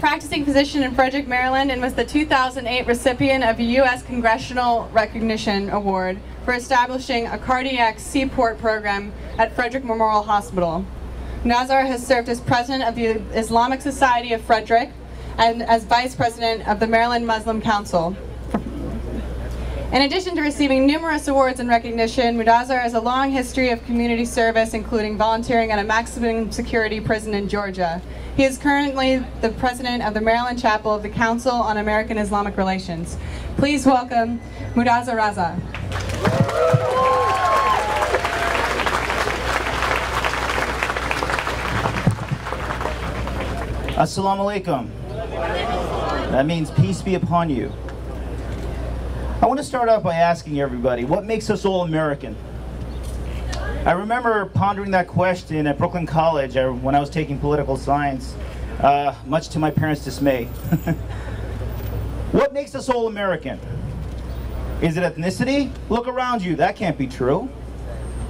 Practicing physician in Frederick, Maryland, and was the 2008 recipient of a U.S. Congressional Recognition Award for establishing a cardiac seaport program at Frederick Memorial Hospital. Nazar has served as president of the Islamic Society of Frederick and as vice president of the Maryland Muslim Council. In addition to receiving numerous awards and recognition, Mudassar has a long history of community service, including volunteering at a maximum security prison in Georgia. He is currently the president of the Maryland chapel of the Council on American Islamic Relations. Please welcome Mudassar Raza. Assalamu alaikum. That means peace be upon you. I want to start off by asking everybody, what makes us all American? I remember pondering that question at Brooklyn College uh, when I was taking political science, uh, much to my parents' dismay. what makes us all American? Is it ethnicity? Look around you, that can't be true.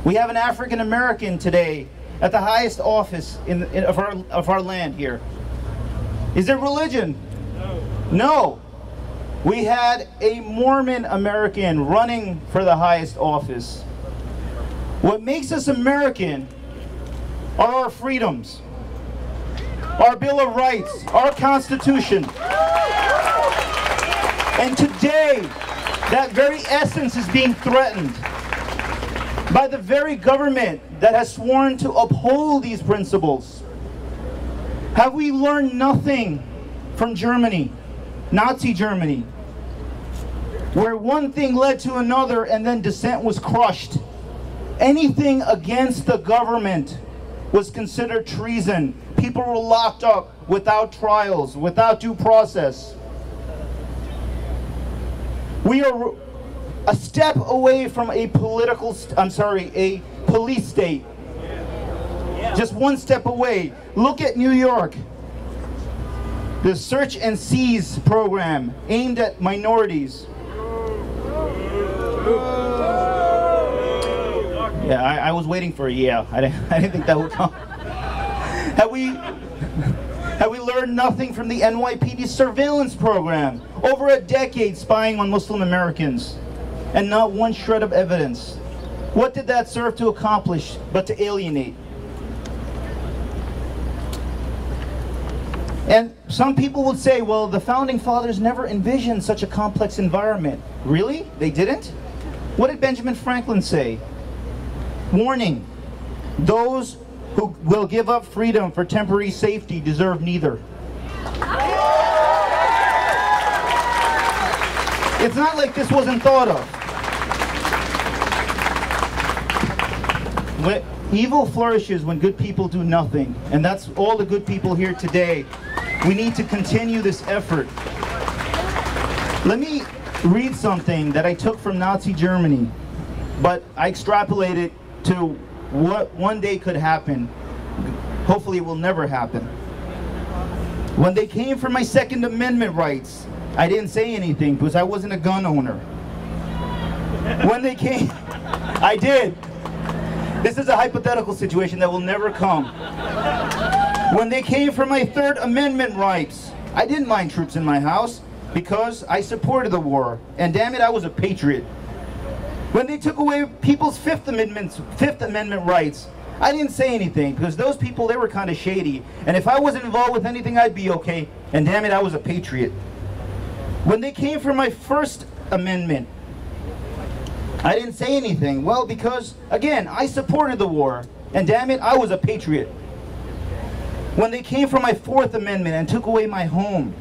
We have an African American today at the highest office in, in, of, our, of our land here. Is it religion? No. No. We had a Mormon American running for the highest office. What makes us American are our freedoms, our Bill of Rights, our Constitution. And today, that very essence is being threatened by the very government that has sworn to uphold these principles. Have we learned nothing from Germany, Nazi Germany, where one thing led to another and then dissent was crushed? Anything against the government was considered treason. People were locked up without trials, without due process. We are a step away from a political, I'm sorry, a police state. Just one step away. Look at New York. The Search and Seize program aimed at minorities. Yeah, I, I was waiting for a yeah. I didn't, I didn't think that would come. Have we, have we learned nothing from the NYPD surveillance program? Over a decade spying on Muslim Americans and not one shred of evidence. What did that serve to accomplish but to alienate? And some people would say, well, the founding fathers never envisioned such a complex environment. Really? They didn't? What did Benjamin Franklin say? Warning, those who will give up freedom for temporary safety deserve neither. It's not like this wasn't thought of. When evil flourishes when good people do nothing, and that's all the good people here today. We need to continue this effort. Let me read something that I took from Nazi Germany, but I extrapolated to what one day could happen. Hopefully it will never happen. When they came for my Second Amendment rights, I didn't say anything because I wasn't a gun owner. When they came, I did. This is a hypothetical situation that will never come. When they came for my Third Amendment rights, I didn't mind troops in my house because I supported the war. And damn it, I was a patriot. When they took away people's Fifth Amendment, Fifth Amendment rights, I didn't say anything because those people, they were kind of shady. And if I wasn't involved with anything, I'd be okay. And damn it, I was a patriot. When they came for my First Amendment, I didn't say anything. Well, because, again, I supported the war. And damn it, I was a patriot. When they came for my Fourth Amendment and took away my home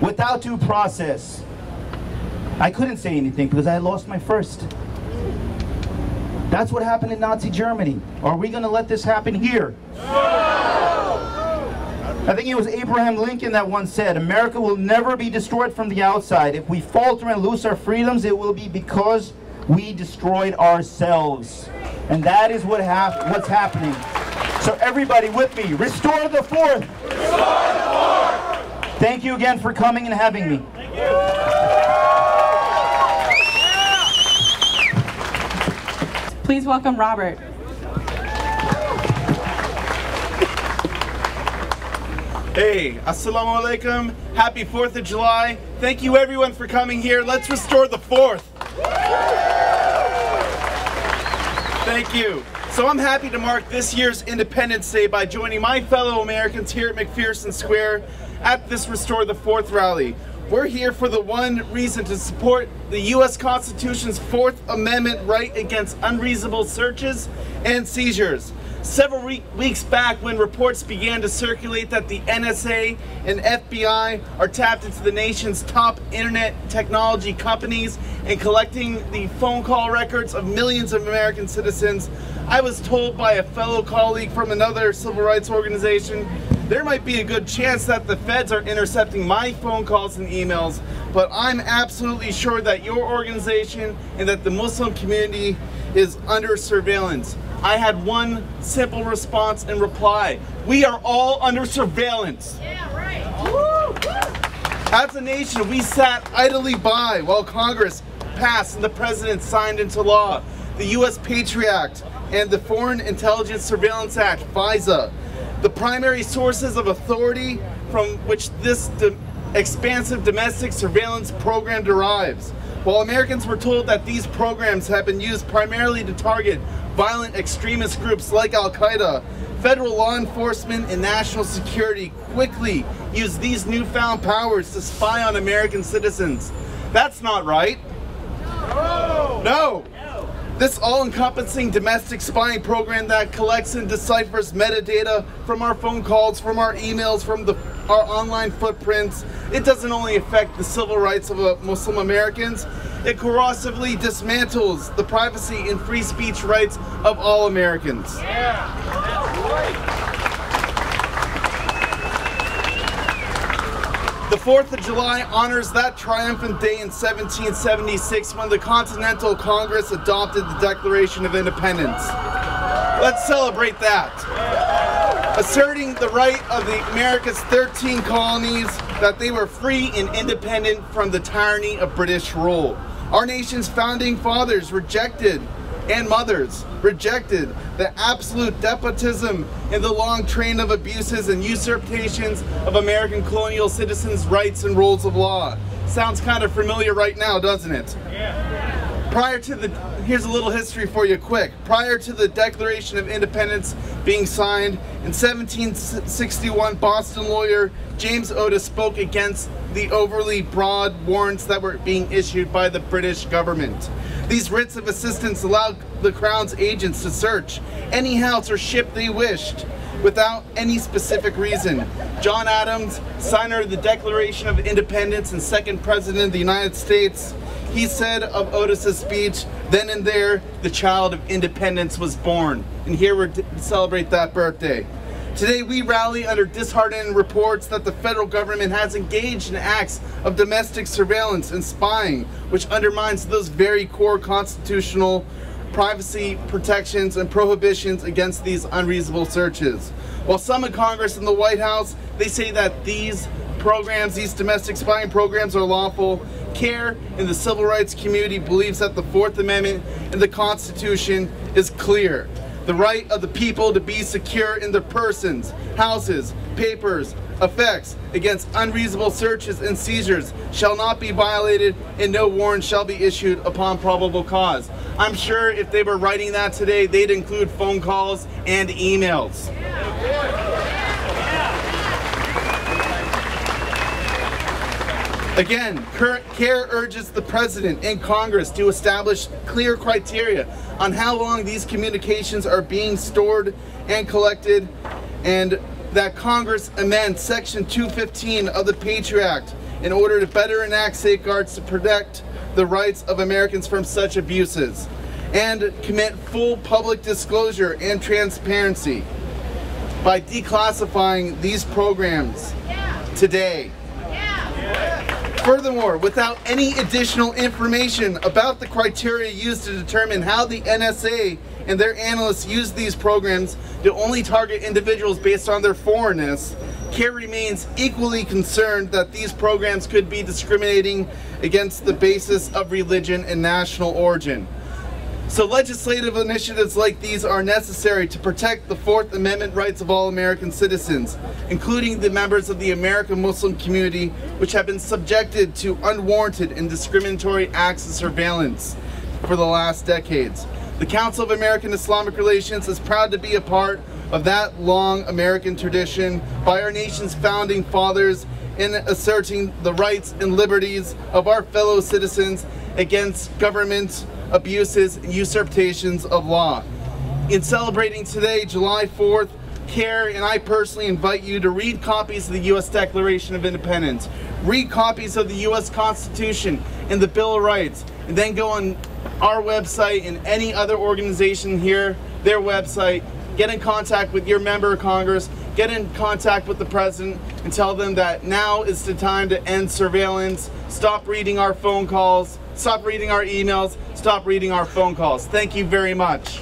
without due process, I couldn't say anything because I lost my first. That's what happened in Nazi Germany. Are we going to let this happen here? I think it was Abraham Lincoln that once said, America will never be destroyed from the outside. If we falter and lose our freedoms, it will be because we destroyed ourselves. And that is what hap what's happening. So everybody with me, restore the fourth. Restore the fourth. Thank you again for coming and having me. Please welcome Robert. Hey, assalamu alaikum. Happy 4th of July. Thank you everyone for coming here. Let's restore the 4th. Thank you. So I'm happy to mark this year's Independence Day by joining my fellow Americans here at McPherson Square at this Restore the 4th rally. We're here for the one reason to support the U.S. Constitution's Fourth Amendment right against unreasonable searches and seizures. Several re weeks back when reports began to circulate that the NSA and FBI are tapped into the nation's top internet technology companies and collecting the phone call records of millions of American citizens, I was told by a fellow colleague from another civil rights organization there might be a good chance that the feds are intercepting my phone calls and emails, but I'm absolutely sure that your organization and that the Muslim community is under surveillance. I had one simple response and reply. We are all under surveillance. Yeah, right. As a nation, we sat idly by while Congress passed and the President signed into law the U.S. Patriot Act and the Foreign Intelligence Surveillance Act, FISA. The primary sources of authority from which this expansive domestic surveillance program derives. While Americans were told that these programs have been used primarily to target violent extremist groups like Al-Qaeda, federal law enforcement and national security quickly used these newfound powers to spy on American citizens. That's not right. No! no. This all-encompassing domestic spying program that collects and deciphers metadata from our phone calls, from our emails, from the, our online footprints, it doesn't only affect the civil rights of uh, Muslim Americans, it corrosively dismantles the privacy and free speech rights of all Americans. Yeah. The 4th of July honors that triumphant day in 1776 when the Continental Congress adopted the Declaration of Independence. Let's celebrate that. Asserting the right of the America's 13 colonies that they were free and independent from the tyranny of British rule. Our nation's founding fathers rejected and mothers rejected the absolute despotism and the long train of abuses and usurpations of American colonial citizens' rights and rules of law. Sounds kind of familiar right now, doesn't it? Yeah. Prior to the, here's a little history for you quick. Prior to the Declaration of Independence being signed, in 1761, Boston lawyer James Otis spoke against the overly broad warrants that were being issued by the British government. These writs of assistance allowed the Crown's agents to search any house or ship they wished without any specific reason. John Adams, signer of the Declaration of Independence and second President of the United States, he said of Otis's speech, then and there, the child of independence was born. And here we celebrate that birthday. Today we rally under disheartening reports that the federal government has engaged in acts of domestic surveillance and spying, which undermines those very core constitutional privacy protections and prohibitions against these unreasonable searches. While some in Congress and the White House, they say that these programs, these domestic spying programs are lawful, CAIR in the civil rights community believes that the Fourth Amendment and the Constitution is clear the right of the people to be secure in their persons, houses, papers, effects against unreasonable searches and seizures shall not be violated and no warrant shall be issued upon probable cause. I'm sure if they were writing that today, they'd include phone calls and emails. Again, CAIR urges the President and Congress to establish clear criteria on how long these communications are being stored and collected and that Congress amend Section 215 of the Patriot Act in order to better enact safeguards to protect the rights of Americans from such abuses and commit full public disclosure and transparency by declassifying these programs today. Furthermore, without any additional information about the criteria used to determine how the NSA and their analysts use these programs to only target individuals based on their foreignness, CAIR remains equally concerned that these programs could be discriminating against the basis of religion and national origin. So legislative initiatives like these are necessary to protect the Fourth Amendment rights of all American citizens, including the members of the American Muslim community, which have been subjected to unwarranted and discriminatory acts of surveillance for the last decades. The Council of American Islamic Relations is proud to be a part of that long American tradition by our nation's founding fathers in asserting the rights and liberties of our fellow citizens against government abuses and usurpations of law. In celebrating today, July 4th, CAIR and I personally invite you to read copies of the U.S. Declaration of Independence, read copies of the U.S. Constitution and the Bill of Rights, and then go on our website and any other organization here, their website, get in contact with your member of Congress, get in contact with the President, and tell them that now is the time to end surveillance, stop reading our phone calls, stop reading our emails, stop reading our phone calls. Thank you very much.